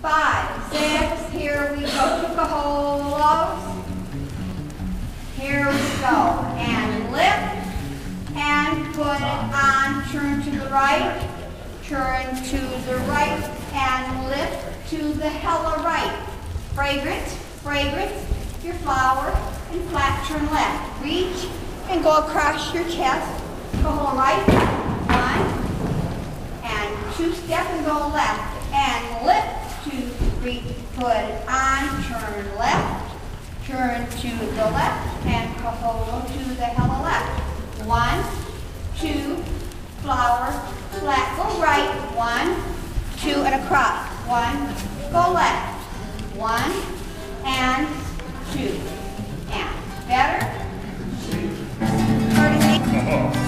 five, six. Here we go to Kaholos. Here we go. And lift and put it on. Turn to the right. Turn to the right and lift to the hela right. Fragrant, fragrant, your flower, and flat turn left. Reach and go across your chest. Go whole right. One. And two step and go left. And reach, put on, turn left. Turn to the left and kaholo to the hela left. One, two, flower, flat, go right. One, two, and across. One, go left. One, and two. And better. Thirty-eight.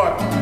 Three,